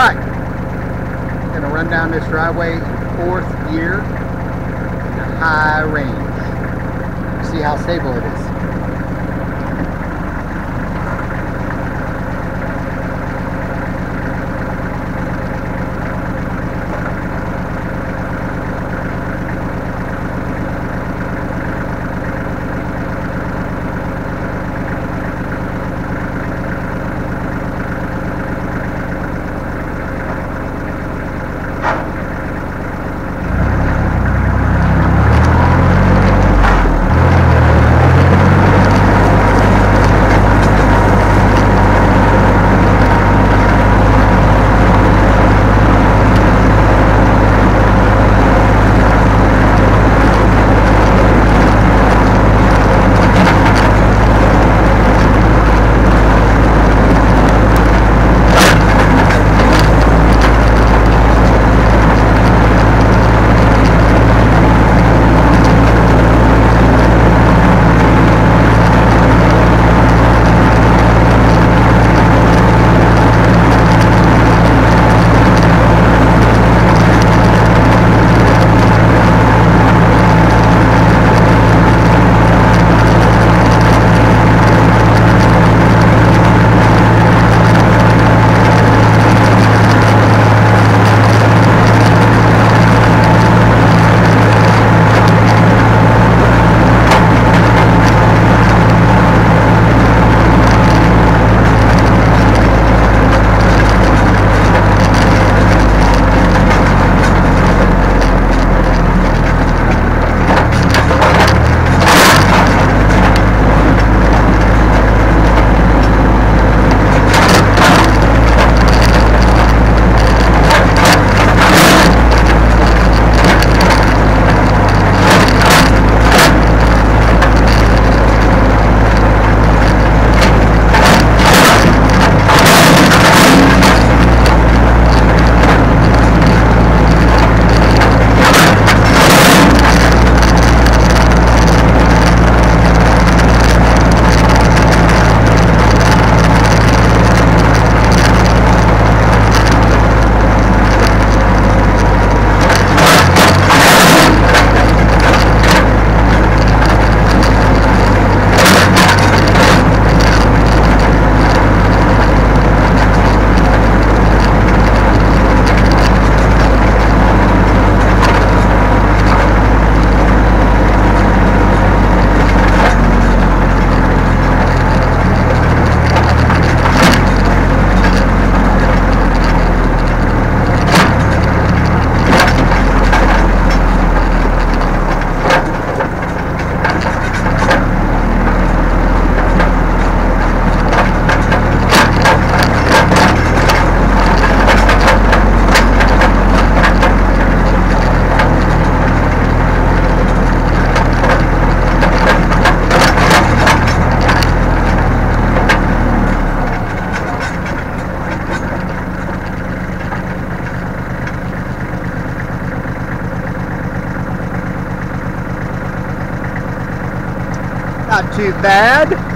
Alright, gonna run down this driveway fourth gear in a high range. See how stable it is. Not too bad.